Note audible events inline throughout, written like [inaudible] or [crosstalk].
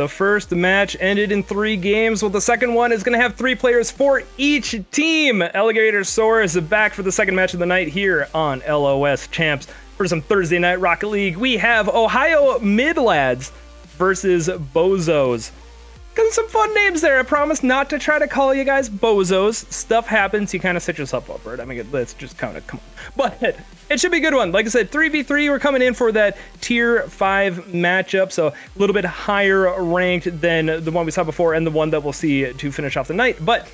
The first match ended in three games, while the second one is going to have three players for each team. Alligator Soar is back for the second match of the night here on LOS Champs. For some Thursday Night Rocket League, we have Ohio Midlads versus Bozos. Got some fun names there. I promise not to try to call you guys bozos. Stuff happens. You kind of set yourself up for it. I mean, let's just kind of come on. But it should be a good one. Like I said, 3v3, we're coming in for that tier 5 matchup. So a little bit higher ranked than the one we saw before and the one that we'll see to finish off the night. But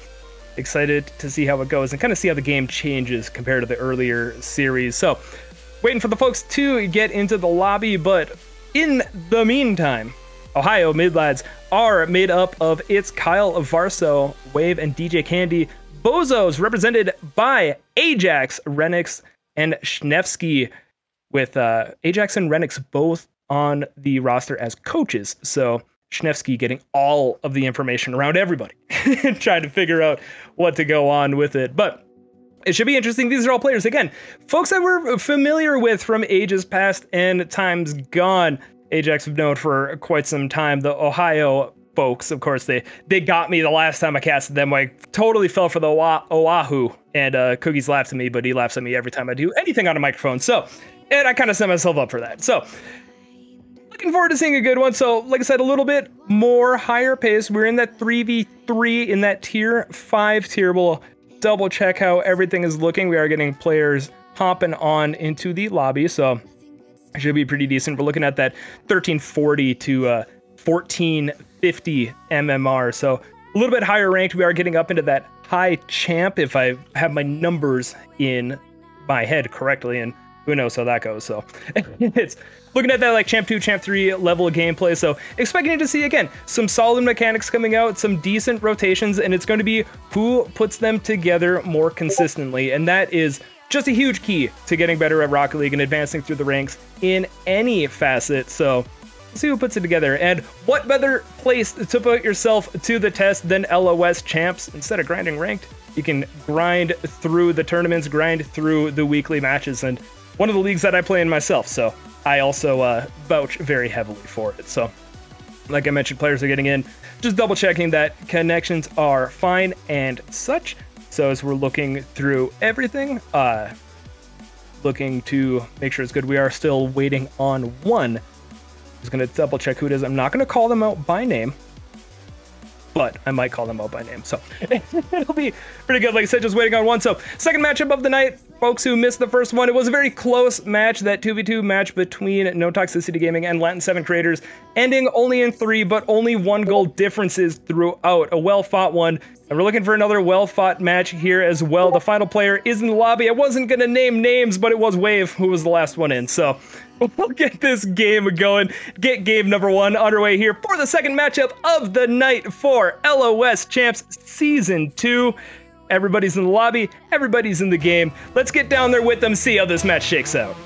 excited to see how it goes and kind of see how the game changes compared to the earlier series. So waiting for the folks to get into the lobby. But in the meantime, Ohio Midlads are made up of it's Kyle Varso, Wave, and DJ Candy. Bozos represented by Ajax, Renix, and Schnevsky, with uh, Ajax and Renix both on the roster as coaches. So Schnevsky getting all of the information around everybody, and [laughs] trying to figure out what to go on with it. But it should be interesting. These are all players, again, folks that we're familiar with from ages past and times gone. Ajax have known for quite some time. The Ohio folks, of course, they they got me the last time I casted them. I totally fell for the Oahu, and uh, Cookies laughs at me, but he laughs at me every time I do anything on a microphone. So, and I kind of set myself up for that. So, looking forward to seeing a good one. So, like I said, a little bit more higher pace. We're in that 3v3 in that tier 5 tier. We'll double check how everything is looking. We are getting players hopping on into the lobby. So, should be pretty decent. We're looking at that 1340 to uh, 1450 MMR. So a little bit higher ranked. We are getting up into that high champ if I have my numbers in my head correctly. And who knows how that goes. So [laughs] it's looking at that like champ 2, champ 3 level of gameplay. So expecting to see again some solid mechanics coming out, some decent rotations, and it's going to be who puts them together more consistently. And that is just a huge key to getting better at Rocket League and advancing through the ranks in any facet. So let's see who puts it together. And what better place to put yourself to the test than LOS champs? Instead of grinding ranked, you can grind through the tournaments, grind through the weekly matches, and one of the leagues that I play in myself. So I also uh, vouch very heavily for it. So, like I mentioned, players are getting in, just double checking that connections are fine and such. So as we're looking through everything, uh, looking to make sure it's good, we are still waiting on one. Just gonna double check who it is. I'm not gonna call them out by name, but I might call them out by name. So [laughs] it'll be pretty good. Like I said, just waiting on one. So second matchup of the night, folks who missed the first one, it was a very close match, that 2v2 match between No Toxicity Gaming and Latin 7 creators, ending only in three, but only one goal differences throughout. A well-fought one and we're looking for another well-fought match here as well. The final player is in the lobby. I wasn't going to name names, but it was Wave who was the last one in. So [laughs] we'll get this game going. Get game number one underway here for the second matchup of the night for LOS Champs Season 2. Everybody's in the lobby. Everybody's in the game. Let's get down there with them, see how this match shakes out.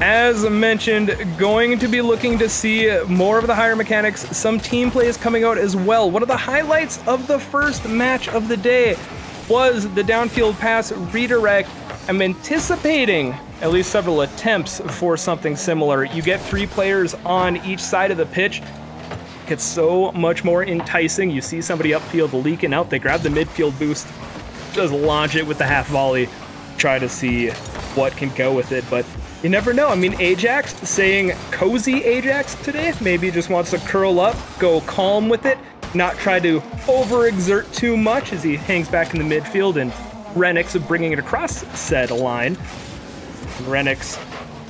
as mentioned, going to be looking to see more of the higher mechanics, some team plays coming out as well. One of the highlights of the first match of the day was the downfield pass redirect. I'm anticipating at least several attempts for something similar. You get three players on each side of the pitch. It gets so much more enticing. You see somebody upfield leaking out, they grab the midfield boost, just launch it with the half volley, try to see what can go with it. But you never know. I mean, Ajax saying cozy Ajax today. Maybe just wants to curl up, go calm with it, not try to overexert too much as he hangs back in the midfield and Renix bringing it across said line. Renix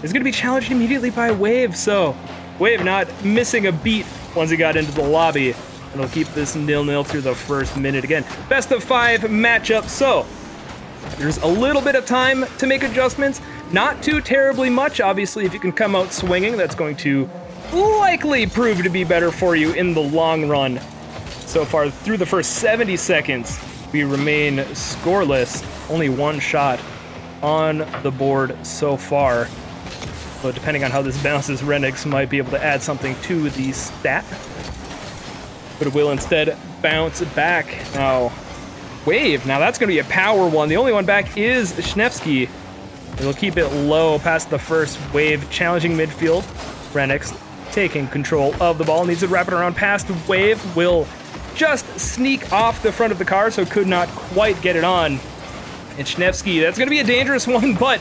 is going to be challenged immediately by Wave, so Wave not missing a beat once he got into the lobby. And he'll keep this nil-nil through the first minute again. Best of five matchup, so there's a little bit of time to make adjustments. Not too terribly much, obviously, if you can come out swinging, that's going to likely prove to be better for you in the long run. So far, through the first 70 seconds, we remain scoreless. Only one shot on the board so far. But depending on how this bounces, Renix might be able to add something to the stat. But it will instead bounce back. Now, Wave, now that's going to be a power one. The only one back is Schnevsky. It'll keep it low past the first wave, challenging midfield. Renix taking control of the ball, needs to wrap it around past wave, will just sneak off the front of the car, so could not quite get it on. And Schnevsky, that's going to be a dangerous [laughs] one, but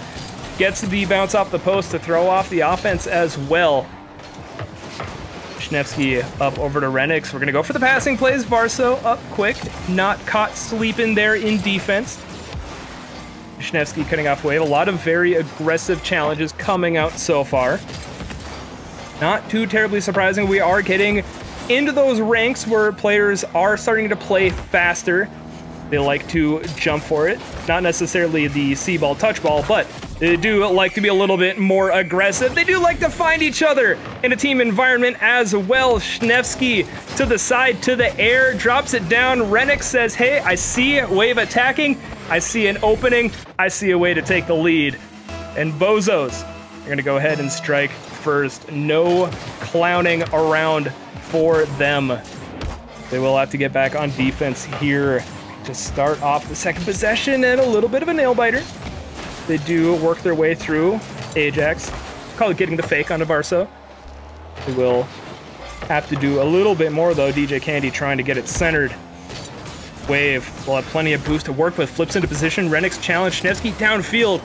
gets the bounce off the post to throw off the offense as well. Schnevsky up over to Renix. We're going to go for the passing plays. Varso up quick, not caught sleeping there in defense. Schnevsky cutting off wave. A lot of very aggressive challenges coming out so far. Not too terribly surprising. We are getting into those ranks where players are starting to play faster. They like to jump for it. Not necessarily the C-ball touch ball, but they do like to be a little bit more aggressive. They do like to find each other in a team environment as well. Schnevsky to the side, to the air, drops it down. Renix says, hey, I see wave attacking. I see an opening. I see a way to take the lead. And Bozos are going to go ahead and strike first. No clowning around for them. They will have to get back on defense here to start off the second possession and a little bit of a nail biter. They do work their way through Ajax. Call it getting the fake onto Varso. They will have to do a little bit more though. DJ Candy trying to get it centered. Wave will have plenty of boost to work with. Flips into position. Renix challenge Schnevsky downfield.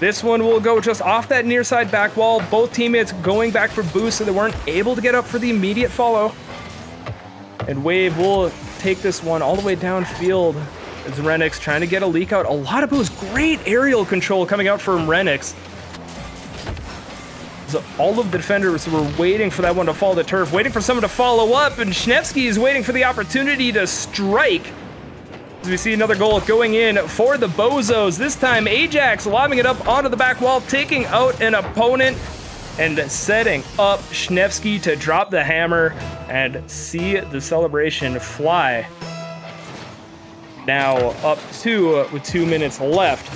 This one will go just off that near side back wall. Both teammates going back for boost so they weren't able to get up for the immediate follow. And Wave will take this one all the way downfield as Renix trying to get a leak out. A lot of boost. Great aerial control coming out from Renix. So all of the defenders were waiting for that one to fall to turf, waiting for someone to follow up, and Schnevsky is waiting for the opportunity to strike. As we see another goal going in for the Bozos. This time, Ajax lobbing it up onto the back wall, taking out an opponent and setting up Schnevsky to drop the hammer and see the celebration fly. Now up two uh, with two minutes left.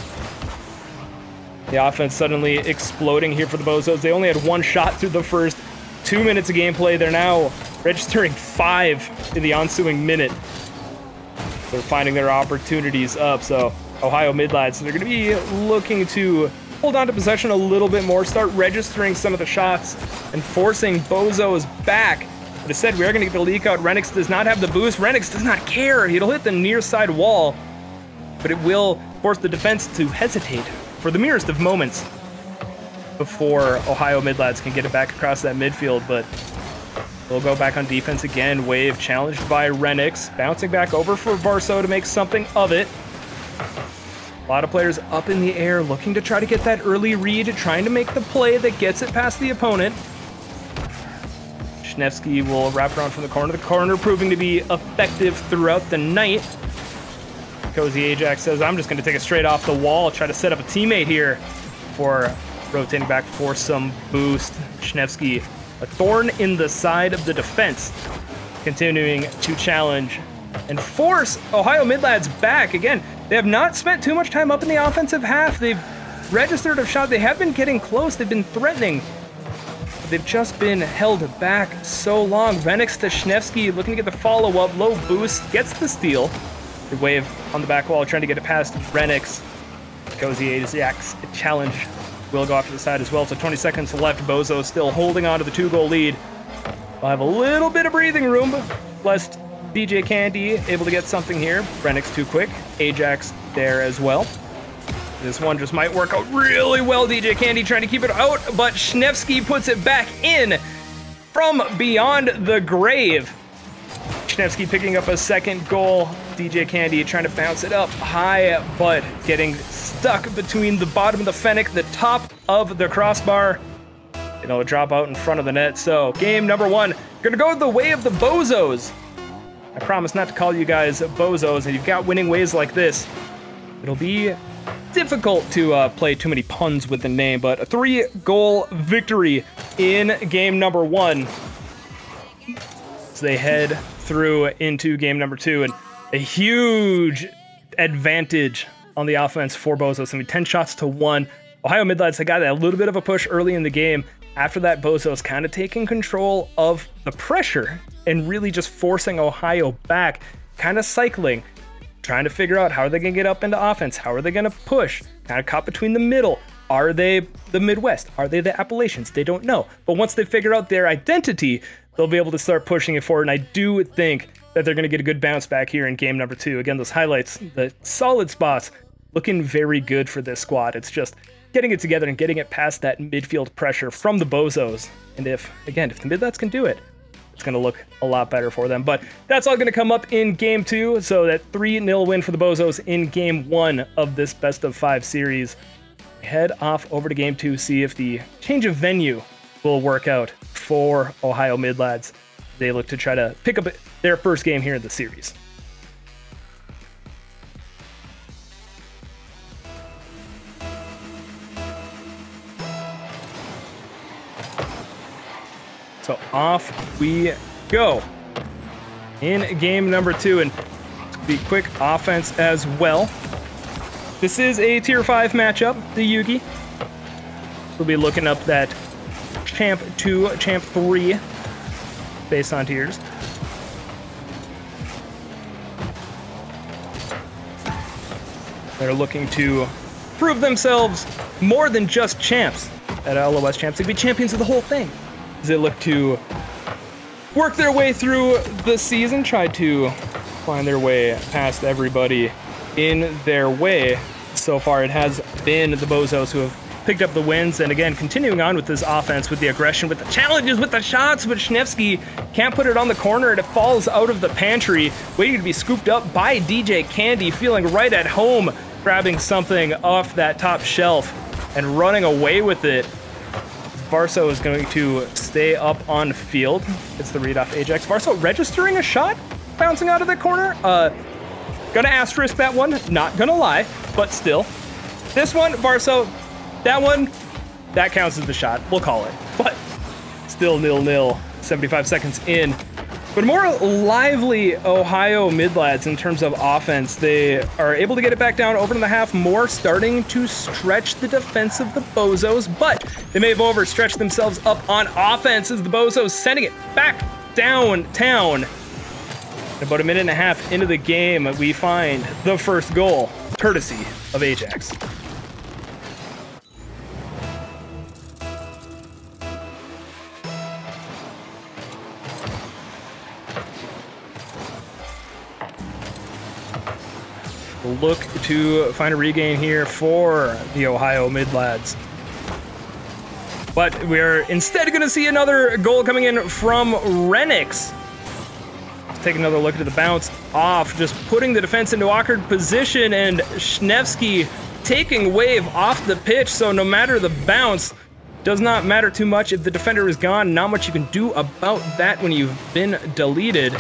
The offense suddenly exploding here for the Bozos. They only had one shot through the first two minutes of gameplay. They're now registering five in the ensuing minute. They're finding their opportunities up. So Ohio Midlads, they're going to be looking to hold on to possession a little bit more, start registering some of the shots, and forcing Bozos back. But instead, we are going to get the leak out. Renix does not have the boost. Renix does not care. He'll hit the near side wall, but it will force the defense to hesitate for the merest of moments before Ohio Midlads can get it back across that midfield. But they'll go back on defense again. Wave challenged by Renix, bouncing back over for Varso to make something of it. A lot of players up in the air looking to try to get that early read, trying to make the play that gets it past the opponent. Schnevsky will wrap around from the corner. The corner proving to be effective throughout the night. Cozy Ajax says, I'm just going to take it straight off the wall, try to set up a teammate here for rotating back for some boost. Schnevsky, a thorn in the side of the defense, continuing to challenge and force Ohio Midlads back. Again, they have not spent too much time up in the offensive half. They've registered a shot. They have been getting close. They've been threatening. They've just been held back so long. Renix to Schnevsky looking to get the follow-up. Low boost. Gets the steal. The wave on the back wall trying to get it past Renix. Ajax challenge will go off to the side as well. So 20 seconds left. Bozo still holding on to the two-goal lead. We'll have a little bit of breathing room, lest DJ Candy able to get something here. Renix too quick. Ajax there as well. This one just might work out really well. DJ Candy trying to keep it out, but Schnevsky puts it back in from beyond the grave. Schnevsky picking up a second goal. DJ Candy trying to bounce it up high, but getting stuck between the bottom of the Fennec, the top of the crossbar. It'll drop out in front of the net. So, game number one, gonna go the way of the Bozos. I promise not to call you guys bozos, and you've got winning ways like this. It'll be difficult to uh, play too many puns with the name, but a three goal victory in game number one. As they head through into game number two, and a huge advantage on the offense for Bozos. I mean, 10 shots to one. Ohio Midlads, they got a little bit of a push early in the game. After that, Bozos kind of taking control of the pressure and really just forcing Ohio back, kind of cycling. Trying to figure out how are they going to get up into offense? How are they going to push? Kind of caught between the middle. Are they the Midwest? Are they the Appalachians? They don't know. But once they figure out their identity, they'll be able to start pushing it forward. And I do think that they're going to get a good bounce back here in game number two. Again, those highlights, the solid spots, looking very good for this squad. It's just getting it together and getting it past that midfield pressure from the Bozos. And if, again, if the Midlads can do it, it's going to look a lot better for them. But that's all going to come up in game two. So that 3 0 win for the Bozos in game one of this best of five series. Head off over to game two, see if the change of venue will work out for Ohio Midlads. They look to try to pick up their first game here in the series. So off we go in game number two. And the quick offense as well. This is a tier 5 matchup, the Yugi. We'll be looking up that Champ 2, Champ 3 based on tiers. They're looking to prove themselves more than just champs at LOS Champs. They'd be champions of the whole thing as they look to work their way through the season, try to find their way past everybody in their way. So far, it has been the Bozos who have picked up the wins, and again, continuing on with this offense, with the aggression, with the challenges, with the shots, but Schnevsky can't put it on the corner, and it falls out of the pantry, waiting to be scooped up by DJ Candy, feeling right at home, grabbing something off that top shelf and running away with it. Varso is going to stay up on field. It's the read off Ajax. Varso registering a shot, bouncing out of the corner. Uh, gonna asterisk that one, not gonna lie, but still. This one, Varso, that one, that counts as the shot. We'll call it. But still nil-nil, 75 seconds in. But more lively Ohio midlads in terms of offense. They are able to get it back down over in the half more, starting to stretch the defense of the Bozos, but they may have overstretched themselves up on offense as the Bozos sending it back downtown. About a minute and a half into the game, we find the first goal, courtesy of Ajax. Look to find a regain here for the Ohio Midlads. But we're instead going to see another goal coming in from Renix. Let's take another look at the bounce off, just putting the defense into awkward position, and Schnevsky taking wave off the pitch. So no matter the bounce, does not matter too much if the defender is gone. Not much you can do about that when you've been deleted.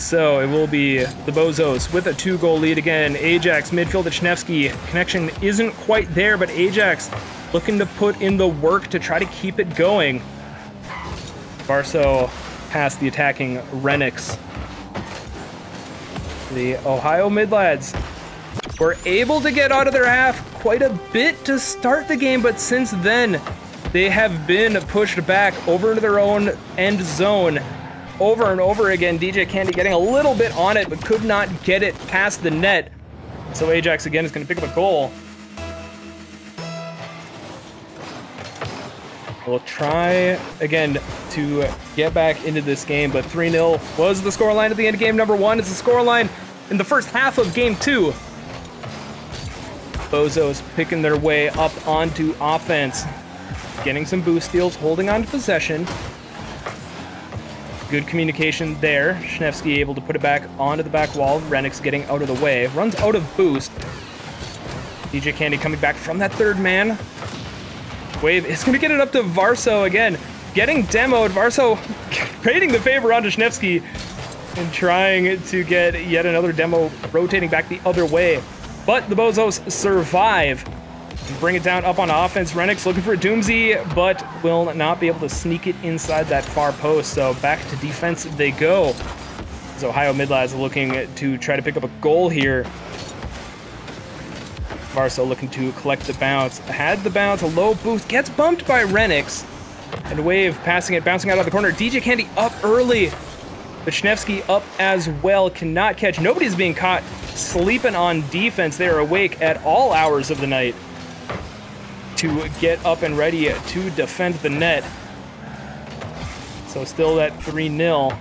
So it will be the Bozos with a two goal lead again. Ajax, midfield at Schnevsky. Connection isn't quite there, but Ajax looking to put in the work to try to keep it going. Varso past the attacking Renix. The Ohio Midlads were able to get out of their half quite a bit to start the game, but since then, they have been pushed back over into their own end zone over and over again. DJ Candy getting a little bit on it, but could not get it past the net. So Ajax again is going to pick up a goal. We'll try again to get back into this game, but 3 0 was the scoreline at the end of game number one. It's the scoreline in the first half of game two. Bozos picking their way up onto offense, getting some boost steals, holding on to possession. Good communication there. Schnevsky able to put it back onto the back wall. Renix getting out of the way. Runs out of boost. DJ Candy coming back from that third man. Wave is going to get it up to Varso again. Getting demoed. Varso [laughs] creating the favor onto Schnevsky and trying to get yet another demo rotating back the other way. But the Bozos survive bring it down up on offense. Renix looking for a Doomsy, but will not be able to sneak it inside that far post. So back to defense they go. As Ohio Midlads looking to try to pick up a goal here. Varso looking to collect the bounce. Had the bounce, a low boost, gets bumped by Renix. And Wave passing it, bouncing out of the corner. DJ Candy up early. Vishnevsky up as well, cannot catch. Nobody's being caught sleeping on defense. They are awake at all hours of the night to get up and ready to defend the net. So still that 3-0.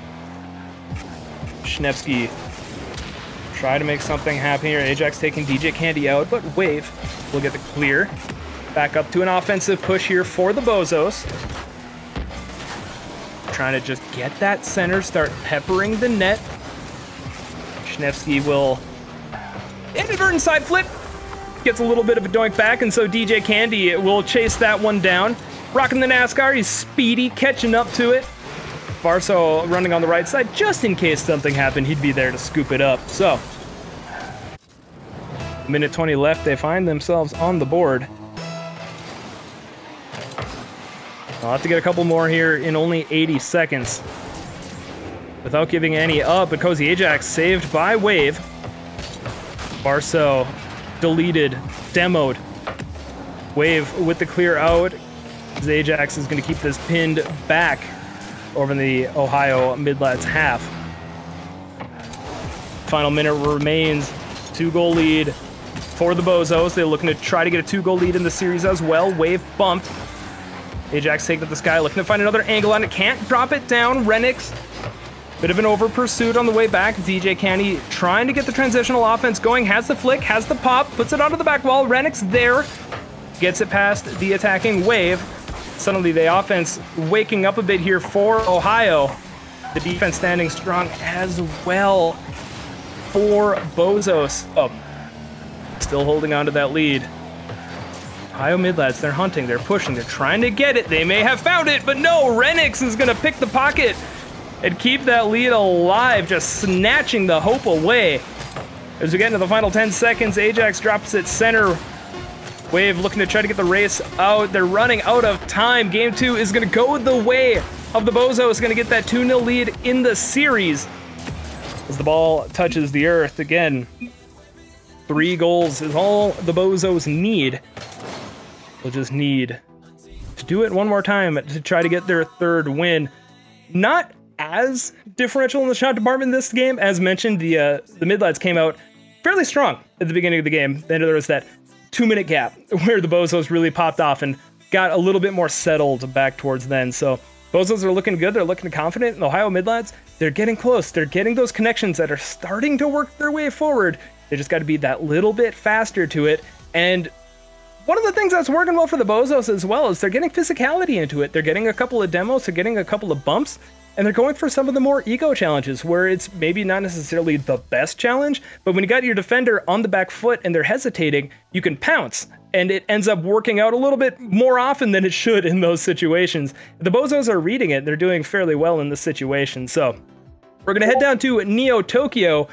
Schnevsky try to make something happen here. Ajax taking DJ Candy out, but Wave will get the clear. Back up to an offensive push here for the Bozos. Trying to just get that center, start peppering the net. Schnevsky will inadvertent side flip. Gets a little bit of a doink back, and so DJ Candy will chase that one down. Rocking the NASCAR, he's speedy, catching up to it. Varso running on the right side, just in case something happened, he'd be there to scoop it up. So, minute 20 left, they find themselves on the board. I'll have to get a couple more here in only 80 seconds. Without giving any up, but Cozy Ajax saved by Wave. Varso deleted, demoed. Wave with the clear out. Ajax is going to keep this pinned back over in the Ohio Midlads half. Final minute remains. Two goal lead for the Bozos. They're looking to try to get a two goal lead in the series as well. Wave bumped. Ajax taking up the sky, looking to find another angle on it. Can't drop it down. Renix, bit of an over pursuit on the way back. DJ Candy trying to get the transitional offense going. Has the flick, has the pop, puts it onto the back wall. Renix there. Gets it past the attacking wave. Suddenly the offense waking up a bit here for Ohio. The defense standing strong as well for Bozos. Oh, still holding on to that lead. Ohio Midlads, they're hunting, they're pushing, they're trying to get it. They may have found it, but no, Renix is going to pick the pocket and keep that lead alive, just snatching the hope away. As we get into the final 10 seconds, Ajax drops it center Wave looking to try to get the race out. They're running out of time. Game two is going to go the way of the Bozo. Is going to get that 2 0 lead in the series. As the ball touches the earth again. Three goals is all the Bozos need. They'll just need to do it one more time to try to get their third win. Not as differential in the shot department this game. As mentioned, the uh, the Midlads came out fairly strong at the beginning of the game. Then there was that two minute gap [laughs] where the Bozos really popped off and got a little bit more settled back towards then. So Bozos are looking good. They're looking confident. And Ohio Midlads, they're getting close. They're getting those connections that are starting to work their way forward. They just got to be that little bit faster to it. And one of the things that's working well for the Bozos as well is they're getting physicality into it. They're getting a couple of demos, they're getting a couple of bumps, and they're going for some of the more ego challenges where it's maybe not necessarily the best challenge, but when you got your defender on the back foot and they're hesitating, you can pounce. And it ends up working out a little bit more often than it should in those situations. The Bozos are reading it, they're doing fairly well in this situation. So we're to head down to Neo Tokyo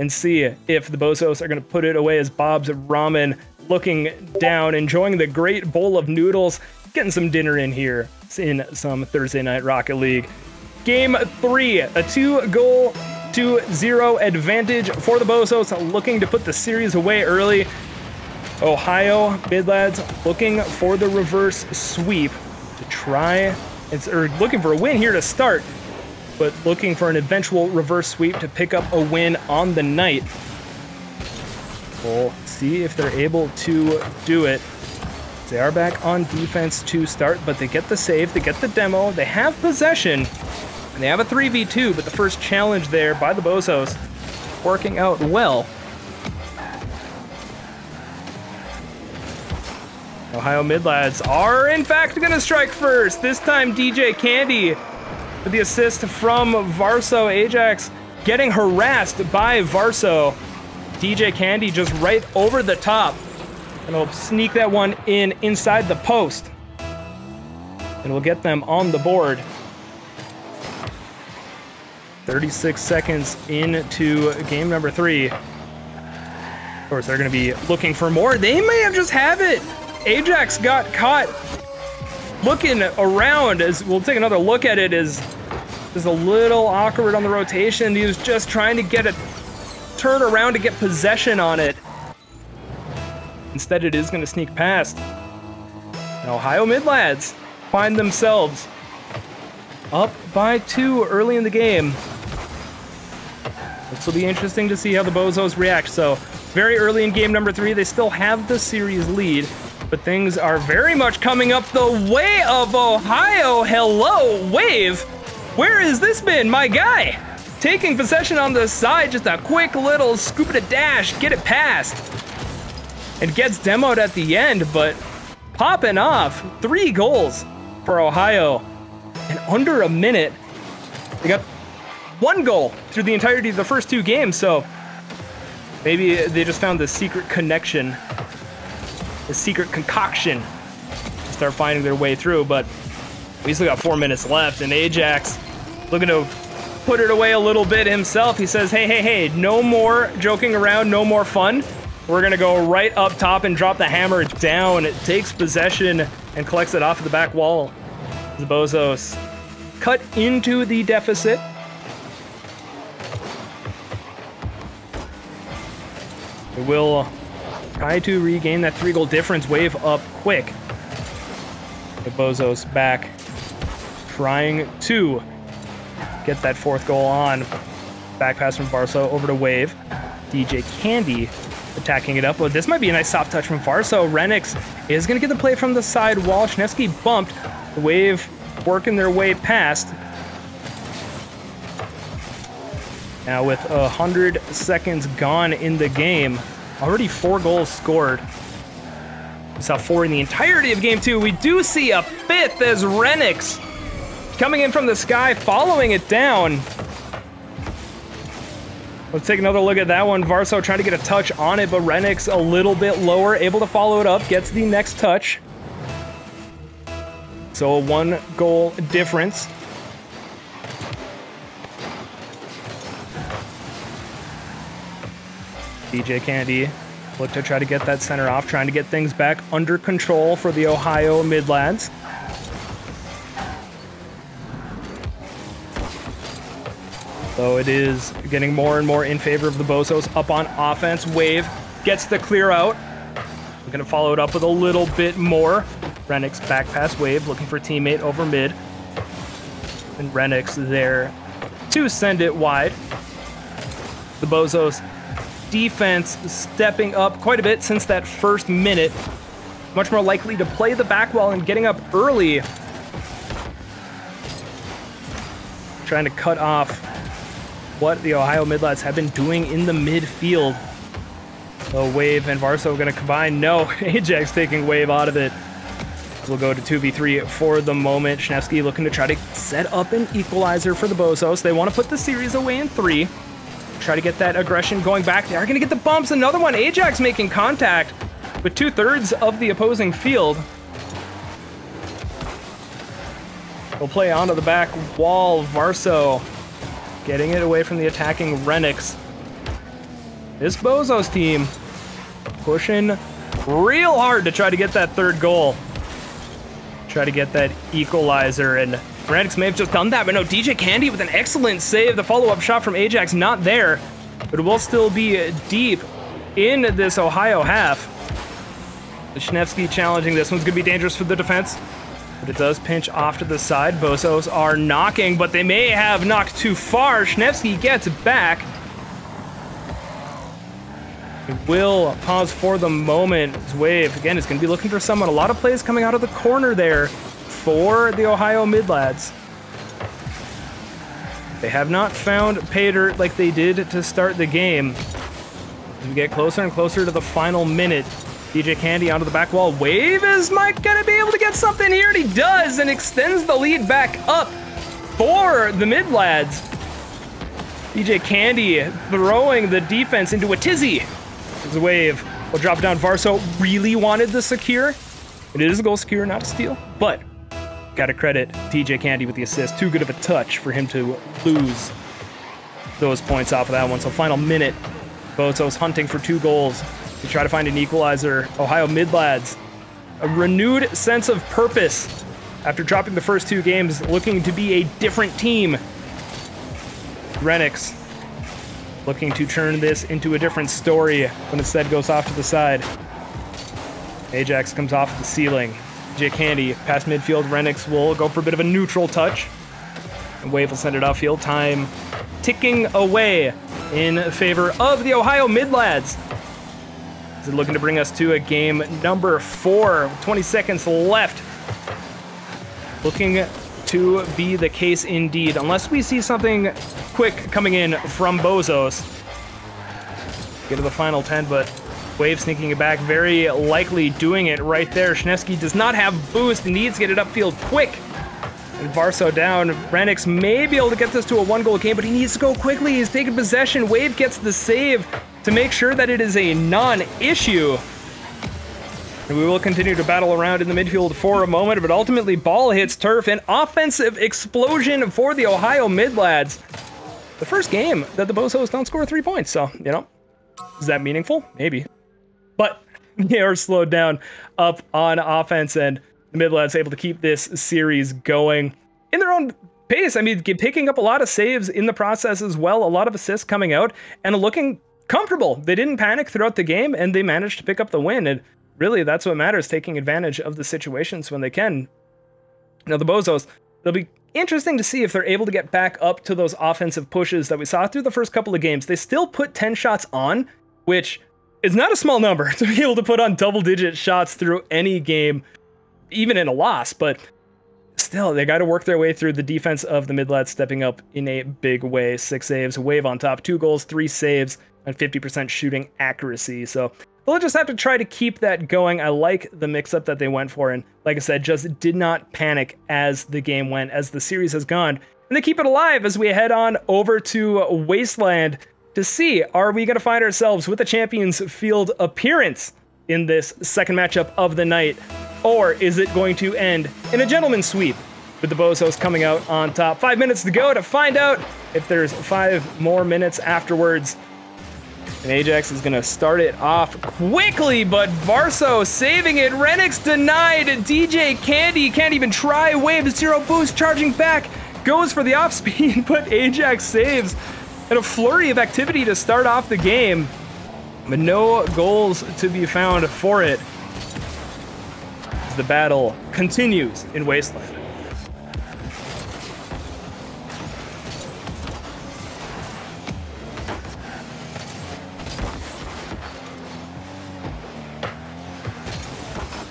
and see if the Bozos are to put it away as Bob's Ramen looking down, enjoying the great bowl of noodles, getting some dinner in here in some Thursday Night Rocket League. Game three, a two goal to zero advantage for the Bozos, looking to put the series away early. Ohio Midlads looking for the reverse sweep to try, it's, or looking for a win here to start, but looking for an eventual reverse sweep to pick up a win on the night. We'll see if they're able to do it. They are back on defense to start, but they get the save, they get the demo, they have possession, and they have a 3v2, but the first challenge there by the Bozos working out well. Ohio Midlads are in fact going to strike first. This time DJ Candy with the assist from Varso Ajax getting harassed by Varso. DJ Candy just right over the top. And will sneak that one in inside the post. And we'll get them on the board. 36 seconds into game number three. Of course, they're going to be looking for more. They may have just have it. Ajax got caught looking around as we'll take another look at it is a little awkward on the rotation. He was just trying to get a turn around to get possession on it. Instead, it is going to sneak past. And Ohio Midlads find themselves up by two early in the game. This will be interesting to see how the Bozos react. So, very early in game number three, they still have the series lead, but things are very much coming up the way of Ohio. Hello, Wave. Where has this been, my guy? Taking possession on the side, just a quick little scoop it a dash, get it past. And gets demoed at the end, but popping off. Three goals for Ohio in under a minute. They got one goal through the entirety of the first two games, so maybe they just found the secret connection, the secret concoction to start finding their way through. But we still got four minutes left, and Ajax looking to put it away a little bit himself. He says, hey, hey, hey, no more joking around, no more fun. We're going to go right up top and drop the hammer down. It takes possession and collects it off of the back wall. The Bozos cut into the deficit. Will try to regain that three goal difference, wave up quick. The Bozos back, trying to get that fourth goal on. Back pass from Varso over to Wave. DJ Candy attacking it up. Well, this might be a nice soft touch from Varso. Renix is going to get the play from the side wall. Schnevsky bumped. Wave working their way past. Now with a hundred seconds gone in the game, already four goals scored. We saw four in the entirety of game two. We do see a fifth as Renix coming in from the sky, following it down. Let's take another look at that one. Varso trying to get a touch on it, but Renix a little bit lower, able to follow it up, gets the next touch. So a one goal difference. DJ Candy look to try to get that center off, trying to get things back under control for the Ohio Midlads. So it is getting more and more in favor of the Bozos up on offense. Wave gets the clear out. We're going to follow it up with a little bit more. Renix back pass wave, looking for teammate over mid. And Renix there to send it wide. The Bozos defense stepping up quite a bit since that first minute. Much more likely to play the back wall and getting up early. Trying to cut off what the Ohio Midlads have been doing in the midfield. So Wave and Varso going to combine. No, [laughs] Ajax taking Wave out of it. We'll go to 2v3 for the moment. Schnevsky looking to try to set up an equalizer for the Bozos. They want to put the series away in three. Try to get that aggression going back. They are going to get the bumps. Another one. Ajax making contact with two thirds of the opposing field. We'll play onto the back wall. Varso getting it away from the attacking Renix. This Bozos team pushing real hard to try to get that third goal try to get that equalizer. And Renix may have just done that, but no, DJ Candy with an excellent save. The follow-up shot from Ajax not there, but it will still be uh, deep in this Ohio half. Schnevsky challenging this one's gonna be dangerous for the defense. But it does pinch off to the side. Bozos are knocking, but they may have knocked too far. Schnevsky gets back. will pause for the moment. His wave, again, is going to be looking for someone. A lot of plays coming out of the corner there for the Ohio Midlads. They have not found Pater like they did to start the game. As we get closer and closer to the final minute, DJ Candy onto the back wall. Wave is Mike gonna be able to get something here? And he does and extends the lead back up for the Midlads. DJ Candy throwing the defense into a tizzy. The wave will drop down. Varso really wanted the secure. It is a goal secure, not a steal, but gotta credit DJ Candy with the assist. Too good of a touch for him to lose those points off of that one. So final minute, Bozos hunting for two goals to try to find an equalizer. Ohio Midlads, a renewed sense of purpose after dropping the first two games, looking to be a different team. Renix looking to turn this into a different story when instead goes off to the side. Ajax comes off the ceiling. DJ Candy past midfield. Renix will go for a bit of a neutral touch. And Wave will send it off field. Time ticking away in favor of the Ohio Midlads. Is it looking to bring us to a game number four. 20 seconds left. Looking to be the case indeed, unless we see something quick coming in from Bozos. Get to the final 10, but Wave sneaking it back, very likely doing it right there. Schnevsky does not have boost, needs to get it upfield quick. And Varso down. Renix may be able to get this to a one goal game, but he needs to go quickly. He's taking possession. Wave gets the save to make sure that it is a non-issue. And we will continue to battle around in the midfield for a moment, but ultimately ball hits turf. An offensive explosion for the Ohio Midlads. The first game that the Bozos don't score three points, so, you know, is that meaningful? Maybe. But [laughs] they are slowed down up on offense, and the Midlads able to keep this series going in their own pace. I mean, picking up a lot of saves in the process as well, a lot of assists coming out, and looking comfortable. They didn't panic throughout the game, and they managed to pick up the win. And really, that's what matters, taking advantage of the situations when they can. Now, the Bozos, they'll be interesting to see if they're able to get back up to those offensive pushes that we saw through the first couple of games. They still put 10 shots on, which is not a small number [laughs] to be able to put on double digit shots through any game even in a loss, but still, they got to work their way through the defense of the Midlad stepping up in a big way. Six saves, wave on top, two goals, three saves, and 50% shooting accuracy. So they'll just have to try to keep that going. I like the mix up that they went for, and like I said, just did not panic as the game went, as the series has gone. And they keep it alive as we head on over to Wasteland to see are we going to find ourselves with a Champions Field appearance in this second matchup of the night or is it going to end in a gentleman's sweep with the Bozos coming out on top? Five minutes to go to find out if there's five more minutes afterwards. And Ajax is going to start it off quickly, but Varso saving it. Renix denied. DJ Candy can't even try. Wave zero boost, charging back. Goes for the off [laughs] speed, but Ajax saves. And a flurry of activity to start off the game. But no goals to be found for it the battle continues in Wasteland.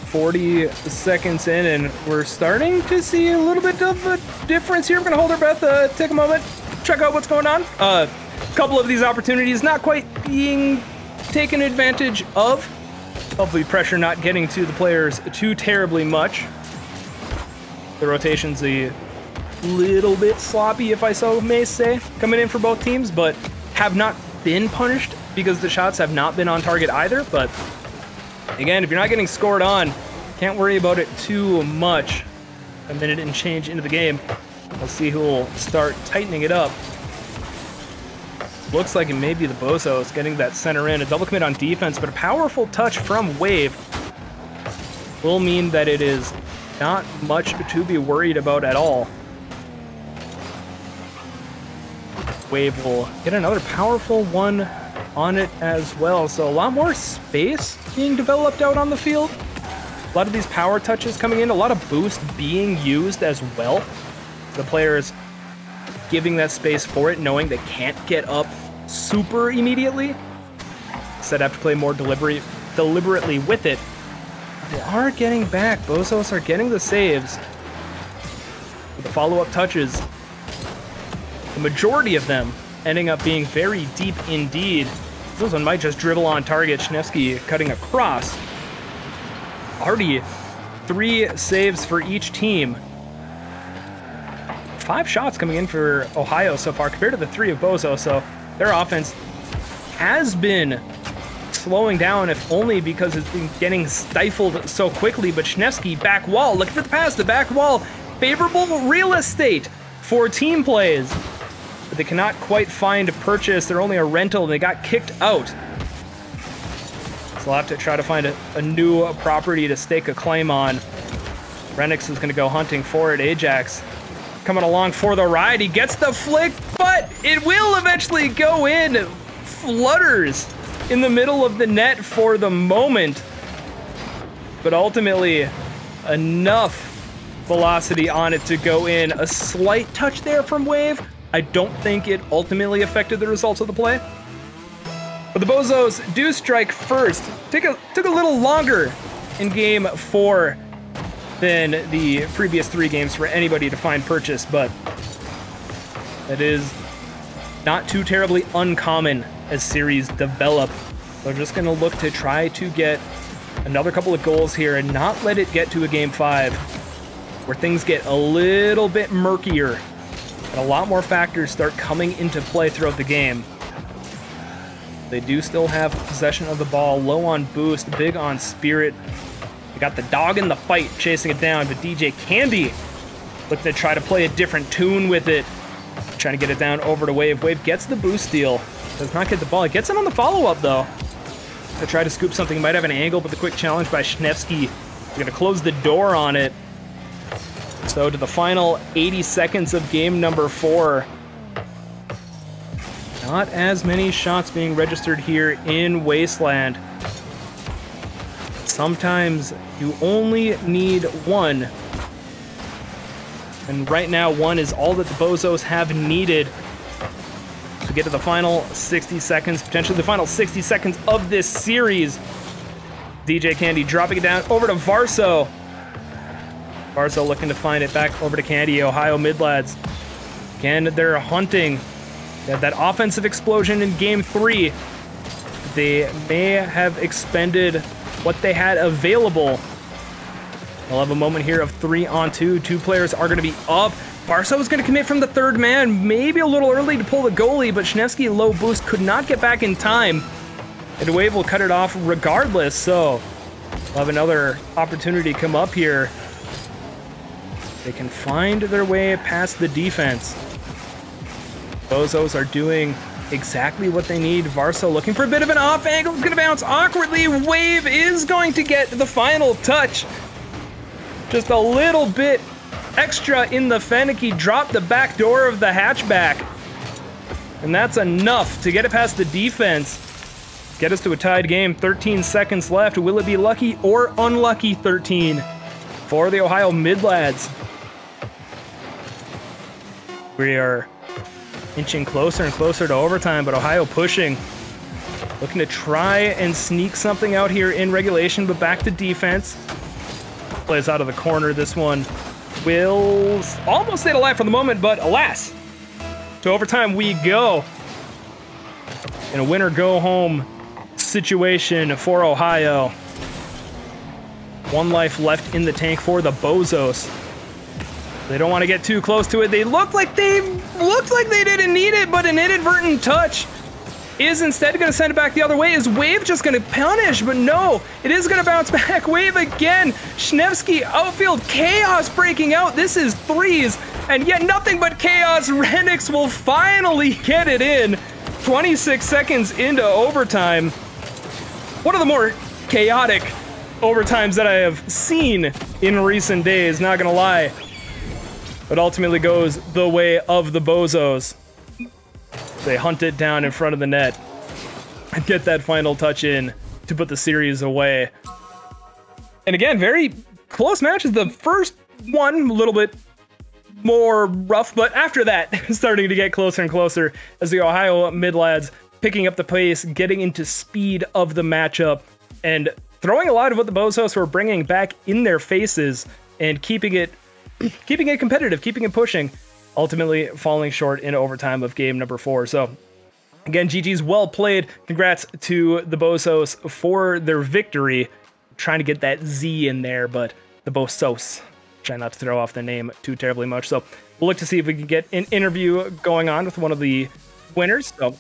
Forty seconds in, and we're starting to see a little bit of a difference here. We're gonna hold our breath, uh, take a moment, check out what's going on. A uh, couple of these opportunities not quite being taken advantage of Hopefully pressure not getting to the players too terribly much. The rotation's a little bit sloppy, if I so may say, coming in for both teams, but have not been punished because the shots have not been on target either. But again, if you're not getting scored on, can't worry about it too much. A minute and change into the game. We'll see who will start tightening it up. Looks like it may be the Bozos getting that center in. A double commit on defense, but a powerful touch from Wave will mean that it is not much to be worried about at all. Wave will get another powerful one on it as well. So a lot more space being developed out on the field. A lot of these power touches coming in, a lot of boost being used as well. The players giving that space for it, knowing they can't get up super immediately. Instead, have to play more deliberate, deliberately with it. They are getting back. Bozos are getting the saves. The follow-up touches, the majority of them ending up being very deep indeed. This one might just dribble on target. Schnevsky cutting across. Already three saves for each team five shots coming in for Ohio so far compared to the three of Bozo, so their offense has been slowing down, if only because it's been getting stifled so quickly. But Schnevsky, back wall, look at the pass, the back wall, favorable real estate for team plays. But they cannot quite find a purchase. They're only a rental, and they got kicked out. So they'll have to try to find a, a new property to stake a claim on. Renix is going to go hunting for it. Ajax coming along for the ride. He gets the flick, but it will eventually go in. Flutters in the middle of the net for the moment. But ultimately, enough velocity on it to go in. A slight touch there from Wave, I don't think it ultimately affected the results of the play. But the Bozos do strike first. Took a, took a little longer in game four than the previous three games for anybody to find purchase, but that is not too terribly uncommon as series develop. They're just going to look to try to get another couple of goals here and not let it get to a game five where things get a little bit murkier and a lot more factors start coming into play throughout the game. They do still have possession of the ball, low on boost, big on spirit. They got the dog in the fight chasing it down, but DJ Candy looking to try to play a different tune with it. Trying to get it down over to Wave. Wave gets the boost steal. Does not get the ball. It gets it on the follow-up, though. To try to scoop something. Might have an angle, but the quick challenge by Schnevsky. They're going to close the door on it. So to the final 80 seconds of game number four. Not as many shots being registered here in Wasteland. Sometimes you only need one. And right now, one is all that the Bozos have needed to get to the final 60 seconds, potentially the final 60 seconds of this series. DJ Candy dropping it down over to Varso. Varso looking to find it back over to Candy, Ohayou Midlads. Again, they're hunting. They had that offensive explosion in game three. They may have expended what they had available. We'll have a moment here of three on two. Two players are going to be up. Varso is going to commit from the third man. Maybe a little early to pull the goalie, but Schnevsky low boost could not get back in time. And Wave will cut it off regardless, so we'll have another opportunity come up here. They can find their way past the defense. Bozos are doing exactly what they need. Varso looking for a bit of an off angle. It's going to bounce awkwardly. Wave is going to get the final touch. Just a little bit extra in the Fennec. dropped the back door of the hatchback. And that's enough to get it past the defense. Get us to a tied game. 13 seconds left. Will it be lucky or unlucky 13 for the Ohayou Midlads? We are inching closer and closer to overtime, but Ohayou pushing. Looking to try and sneak something out here in regulation, but back to defense. Plays out of the corner. This one will almost stay alive for the moment, but alas, to overtime we go. In a winner go home situation for Ohayou. One life left in the tank for the Bozos. They don't want to get too close to it. They look like they looked like they didn't need it, but an inadvertent touch is instead going to send it back the other way. Is Wave just going to punish? But no, it is going to bounce [laughs] back. Wave again. Schnevsky outfield chaos breaking out. This is threes, and yet nothing but chaos. [laughs] Renix will finally get it in. 26 seconds into overtime. One of the more chaotic overtimes that I have seen in recent days, not gonna lie but ultimately goes the way of the Bozos. They hunt it down in front of the net and get that final touch in to put the series away. And again, very close matches. The first one, a little bit more rough, but after that, [laughs] starting to get closer and closer as the Ohayou Midlads picking up the pace, getting into speed of the matchup, and throwing a lot of what the Bozos were bringing back in their faces and keeping it [clears throat] keeping it competitive, keeping it pushing, ultimately falling short in overtime of game number four. So again, GG's well played. Congrats to the Bozos for their victory. trying to get that Z in there, but the Bozos. Try not to throw off the name too terribly much. So we'll look to see if we can get an interview going on with one of the winners. So,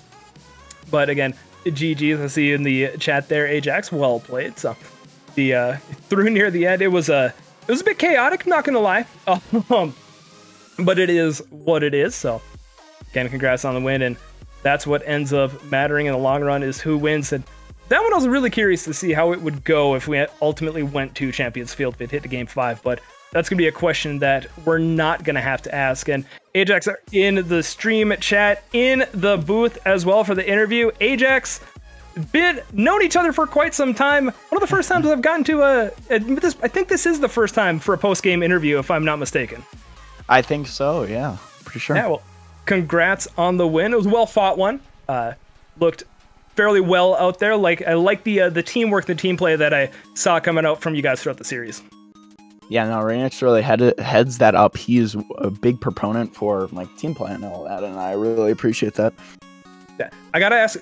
but again, GG. I see you in the chat there, Ajax. Well played. So the uh, [laughs] through near the end, it was a it was a bit chaotic, not gonna lie. [laughs] Um, but it is what it is. So again, congrats on the win, and that's what ends up mattering in the long run is who wins. And that one I was really curious to see how it would go if we ultimately went to Champions Field if it hit to Game Five. But that's gonna be a question that we're not gonna have to ask. And Ajax are in the stream chat in the booth as well for the interview. Ajax, been known each other for quite some time. One of the first times I've gotten to a, a this, I think this is the first time for a post game interview, if I'm not mistaken. I think so. Yeah, pretty sure. Yeah. Well, congrats on the win. It was a well fought one. Uh, looked fairly well out there. Like I like the uh, the teamwork, the team play that I saw coming out from you guys throughout the series. Yeah, no, Renix really head, heads that up. He's a big proponent for like team play and all that, and I really appreciate that. Yeah, I gotta ask.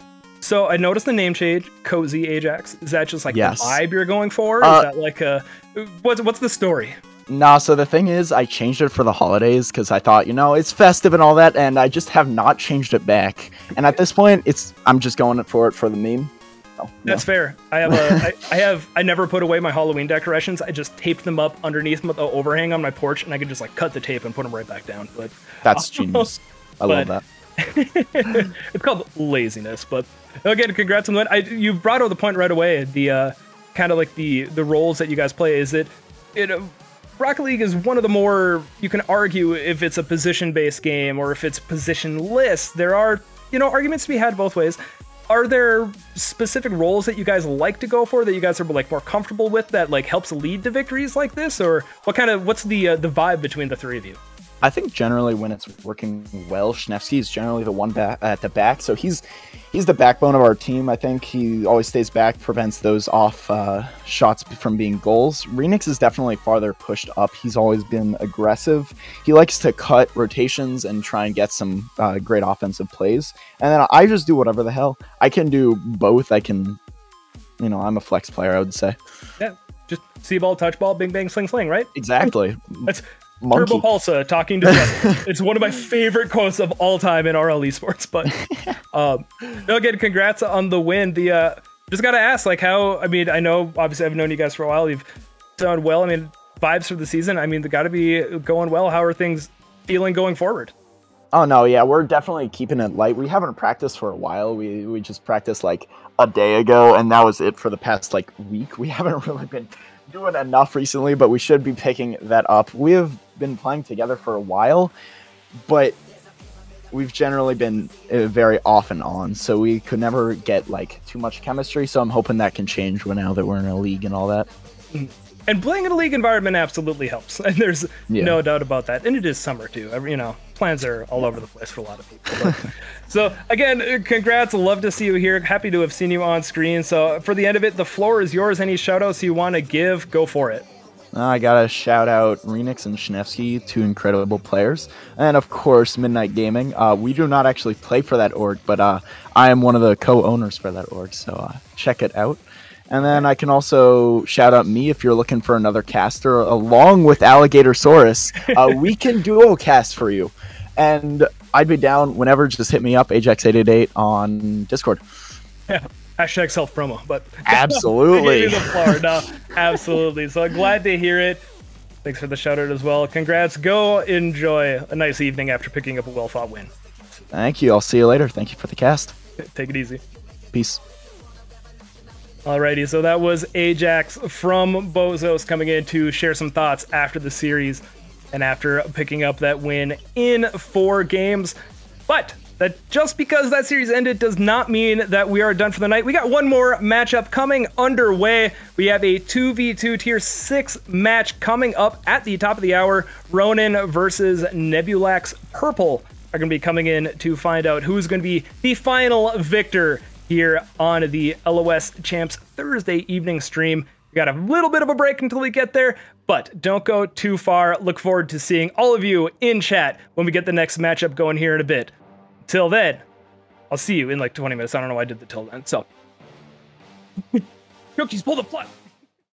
So I noticed the name change, Cozy Ajax. Is that just like Yes. the vibe you're going for? Is Uh, that like a what's what's the story? Nah, so the thing is, I changed it for the holidays because I thought, you know, it's festive and all that, and I just have not changed it back. And at this point, it's I'm just going for it for the meme. That's fair. I have a I, [laughs] I have I never put away my Halloween decorations. I just taped them up underneath the overhang on my porch, and I could just like cut the tape and put them right back down. But that's [laughs] genius. I love that. [laughs] it's called laziness. But again, congrats on that. I you brought out the point right away. The uh, kind of like the the roles that you guys play is that it. Uh, Rocket League is one of the more you can argue if it's a position based game or if it's positionless. There are you know arguments to be had both ways. Are there specific roles that you guys like to go for that you guys are like more comfortable with that like helps lead to victories like this, or what kind of what's the uh, the vibe between the three of you? I think generally when it's working well, Schnefsky is generally the one back at the back. So he's he's the backbone of our team. I think he always stays back, prevents those off uh, shots from being goals. Renix is definitely farther pushed up. He's always been aggressive. He likes to cut rotations and try and get some uh, great offensive plays. And then I just do whatever the hell I can do. Both. I can, you know, I'm a flex player. I would say Yeah, just see ball, touch ball, bing bang, sling sling, right? exactly. That's Monkey. Turbopolsa talking to [laughs] it's one of my favorite quotes of all time in RL esports. But [laughs] um, no, again, congrats on the win. The uh, just gotta ask, like, how? I mean, I know obviously I've known you guys for a while. You've done well. I mean, vibes for the season. I mean, they got to be going well. How are things feeling going forward? Oh no, yeah, we're definitely keeping it light. We haven't practiced for a while. We we just practiced like a day ago, and that was it for the past like week. [laughs] We haven't really been doing enough recently, but we should be picking that up. We have been playing together for a while, but we've generally been uh, very off and on, so we could never get like too much chemistry. So I'm hoping that can change when now that we're in a league and all that. And playing in a league environment absolutely helps, [laughs] and there's Yeah. no doubt about that. And it is summer too. You know, plans are all over the place for a lot of people. [laughs] So again, uh, congrats. Love to see you here. Happy to have seen you on screen. So for the end of it, the floor is yours. Any shout outs you want to give, go for it. I gotta shout out Renix and Schnefsky, two incredible players, and of course Midnight Gaming. Uh, we do not actually play for that org, but uh, I am one of the co-owners for that org, so uh, check it out. And then I can also shout out me if you're looking for another caster, along with Alligator Saurus. Uh, [laughs] we can duo cast for you, and I'd be down whenever. Just hit me up, Ajax888 on Discord. [laughs] Hashtag self promo, but [laughs] [laughs] Absolutely. Give you the floor. No, absolutely. So glad to hear it. Thanks for the shout out as well. Congrats. Go enjoy a nice evening after picking up a well fought win. Thank you. I'll see you later. Thank you for the cast. Take it easy. Peace. Alrighty, so that was Ajax from Bozos coming in to share some thoughts after the series and after picking up that win in four games. But that just because that series ended does not mean that we are done for the night. We got one more matchup coming underway. We have a 2v2 tier 6 match coming up at the top of the hour. Ronin versus Nebulax Purple are going to be coming in to find out who's going to be the final victor here on the LOS Champs Thursday evening stream. We got a little bit of a break until we get there, but don't go too far. Look forward to seeing all of you in chat when we get the next matchup going here in a bit. Till then, I'll see you in like 20 minutes. I don't know why I did the till then. So, [laughs] cookies, pull the plug.